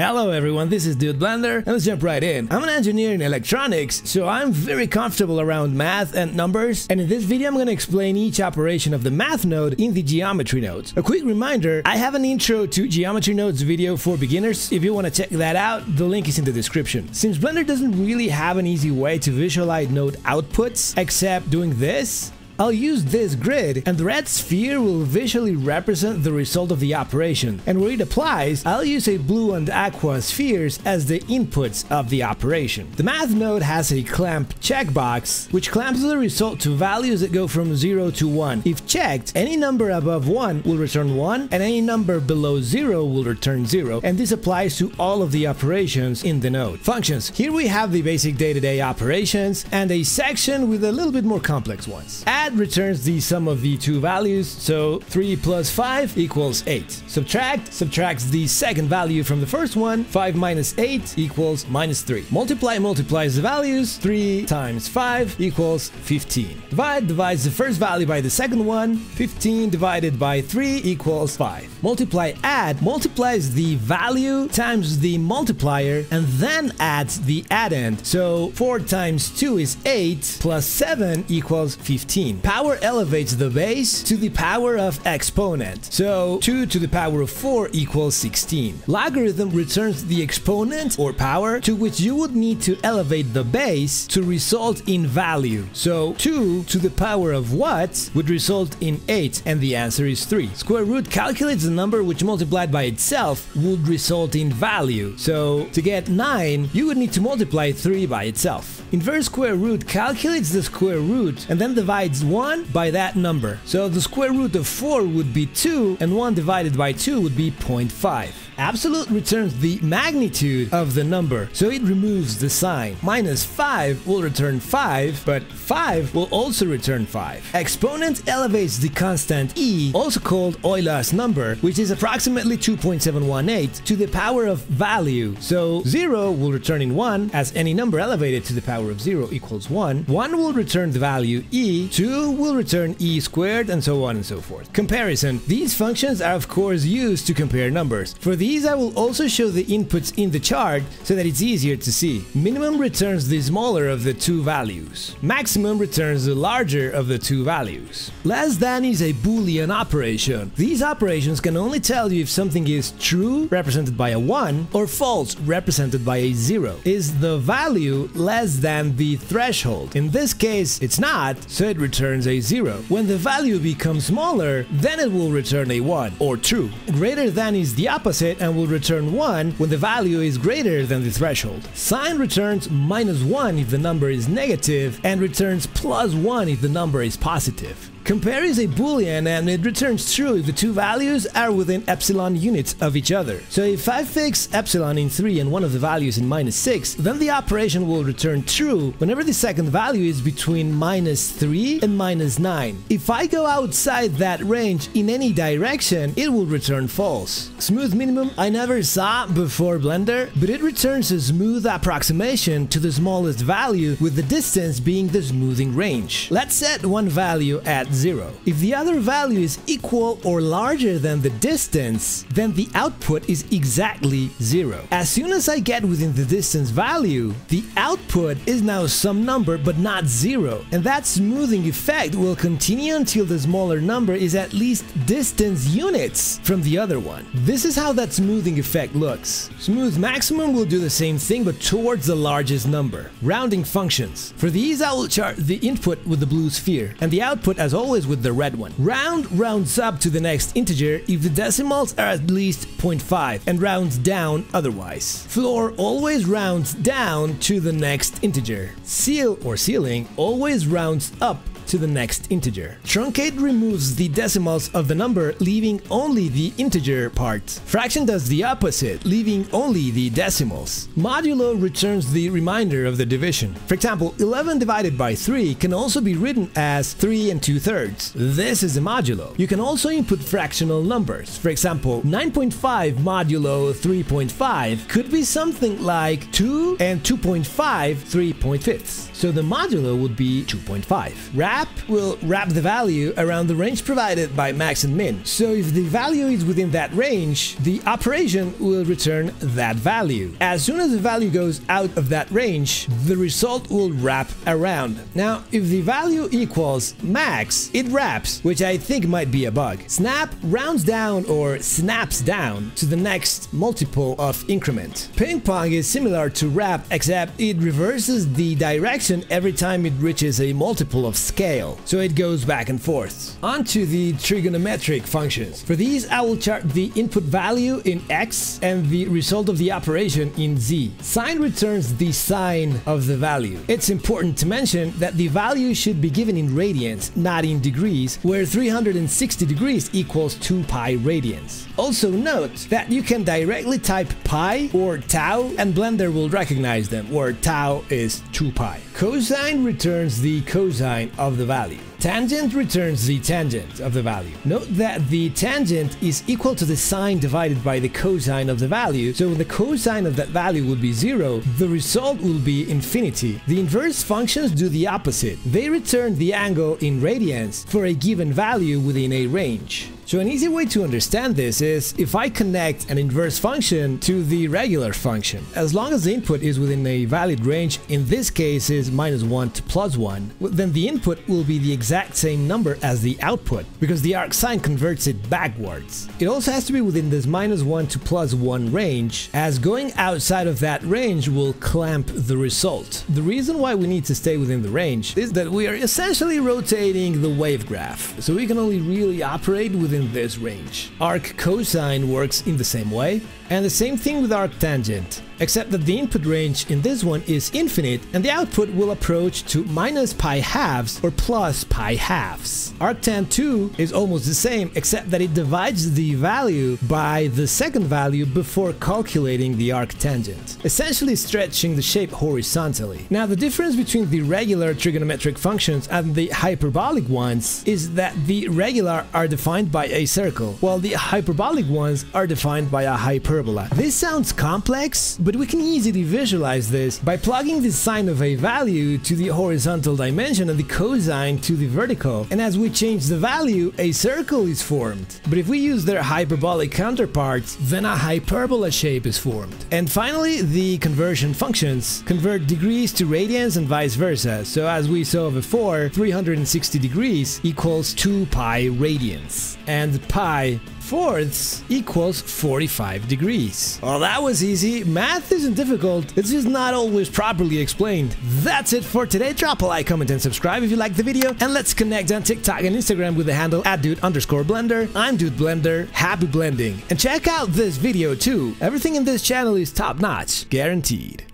Hello everyone, this is Dude Blender, and let's jump right in. I'm an engineer in electronics, so I'm very comfortable around math and numbers, and in this video I'm to explain each operation of the math node in the geometry nodes. A quick reminder, I have an intro to geometry nodes video for beginners. If you want to check that out, the link is in the description. Since Blender doesn't really have an easy way to visualize node outputs, except doing this, I'll use this grid and the red sphere will visually represent the result of the operation and where it applies I'll use a blue and aqua spheres as the inputs of the operation. The math node has a clamp checkbox which clamps the result to values that go from 0 to 1. If checked, any number above 1 will return 1 and any number below 0 will return 0 and this applies to all of the operations in the node. Functions. Here we have the basic day-to-day -day operations and a section with a little bit more complex ones. Add Add returns the sum of the two values, so 3 plus 5 equals 8. Subtract subtracts the second value from the first one, 5 minus 8 equals minus 3. Multiply multiplies the values, 3 times 5 equals 15. Divide divides the first value by the second one, 15 divided by 3 equals 5. Multiply add multiplies the value times the multiplier and then adds the addend. So 4 times 2 is 8 plus 7 equals 15 power elevates the base to the power of exponent. So 2 to the power of 4 equals 16. Logarithm returns the exponent or power to which you would need to elevate the base to result in value. So 2 to the power of what would result in 8 and the answer is 3. Square root calculates the number which multiplied by itself would result in value. So to get 9 you would need to multiply 3 by itself. Inverse square root calculates the square root and then divides 1 by that number. So the square root of 4 would be 2 and 1 divided by 2 would be 0.5. Absolute returns the magnitude of the number, so it removes the sign. Minus 5 will return 5, but 5 will also return 5. Exponent elevates the constant e, also called Euler's number, which is approximately 2.718, to the power of value. So 0 will return in 1, as any number elevated to the power of 0 equals 1. 1 will return the value e, 2 will return e squared, and so on and so forth. Comparison. These functions are of course used to compare numbers. For the these I will also show the inputs in the chart so that it's easier to see. Minimum returns the smaller of the two values. Maximum returns the larger of the two values. Less than is a boolean operation. These operations can only tell you if something is true, represented by a 1, or false, represented by a 0. Is the value less than the threshold? In this case, it's not, so it returns a 0. When the value becomes smaller, then it will return a 1, or true. Greater than is the opposite and will return 1 when the value is greater than the threshold. Sign returns minus 1 if the number is negative and returns plus 1 if the number is positive. Compare is a boolean and it returns true if the two values are within epsilon units of each other. So if I fix epsilon in 3 and one of the values in minus 6, then the operation will return true whenever the second value is between minus 3 and minus 9. If I go outside that range in any direction, it will return false. Smooth minimum I never saw before Blender, but it returns a smooth approximation to the smallest value with the distance being the smoothing range. Let's set one value at 0. If the other value is equal or larger than the distance, then the output is exactly 0. As soon as I get within the distance value, the output is now some number but not 0. And that smoothing effect will continue until the smaller number is at least distance units from the other one. This is how that smoothing effect looks. Smooth maximum will do the same thing but towards the largest number. Rounding functions. For these I will chart the input with the blue sphere and the output as always with the red one. Round rounds up to the next integer if the decimals are at least 0.5 and rounds down otherwise. Floor always rounds down to the next integer. Ceil or ceiling always rounds up to the next integer. Truncate removes the decimals of the number, leaving only the integer part. Fraction does the opposite, leaving only the decimals. Modulo returns the remainder of the division. For example, 11 divided by 3 can also be written as 3 and 2 thirds. This is a modulo. You can also input fractional numbers. For example, 9.5 modulo 3.5 could be something like 2 and 2.5 3.5. So the modulo would be 2.5. wrap will wrap the value around the range provided by max and min. So if the value is within that range, the operation will return that value. As soon as the value goes out of that range, the result will wrap around. Now, if the value equals max, it wraps, which I think might be a bug. Snap rounds down or snaps down to the next multiple of increment. Ping pong is similar to wrap, except it reverses the direction every time it reaches a multiple of scale, so it goes back and forth. On to the trigonometric functions. For these, I will chart the input value in x and the result of the operation in z. Sine returns the sine of the value. It's important to mention that the value should be given in radians, not in degrees, where 360 degrees equals 2 pi radians. Also note that you can directly type pi or tau and Blender will recognize them, where tau is 2 pi. Cosine returns the cosine of the value. Tangent returns the tangent of the value. Note that the tangent is equal to the sine divided by the cosine of the value, so when the cosine of that value would be zero, the result will be infinity. The inverse functions do the opposite. They return the angle in radians for a given value within a range. So an easy way to understand this is if I connect an inverse function to the regular function. As long as the input is within a valid range, in this case is minus 1 to plus 1, then the input will be the exact same number as the output, because the arc arcsine converts it backwards. It also has to be within this minus 1 to plus 1 range, as going outside of that range will clamp the result. The reason why we need to stay within the range is that we are essentially rotating the wave graph, so we can only really operate within this range. Arc cosine works in the same way, and the same thing with arc tangent except that the input range in this one is infinite and the output will approach to minus pi halves or plus pi halves. Arctan 2 is almost the same except that it divides the value by the second value before calculating the arctangent, essentially stretching the shape horizontally. Now the difference between the regular trigonometric functions and the hyperbolic ones is that the regular are defined by a circle, while the hyperbolic ones are defined by a hyperbola. This sounds complex, but we can easily visualize this by plugging the sine of a value to the horizontal dimension and the cosine to the vertical. And as we change the value, a circle is formed. But if we use their hyperbolic counterparts, then a hyperbola shape is formed. And finally, the conversion functions convert degrees to radians and vice versa. So as we saw before, 360 degrees equals 2 pi radians. And pi fourths equals 45 degrees. Well, that was easy. Math isn't difficult, it's just not always properly explained. That's it for today. Drop a like, comment, and subscribe if you liked the video, and let's connect on TikTok and Instagram with the handle at dude underscore blender. I'm Dude Blender. Happy blending. And check out this video too. Everything in this channel is top notch, guaranteed.